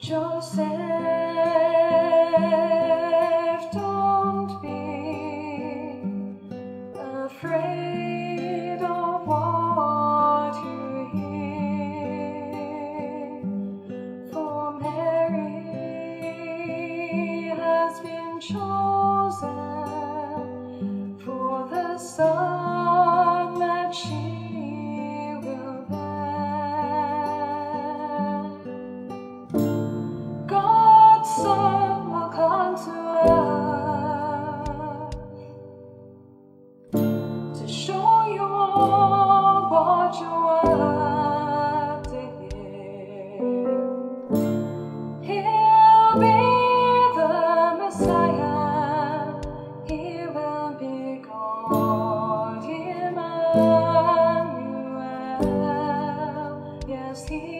Joseph, don't be afraid of what you hear, for Mary has been chosen for the son Emmanuel. Yes,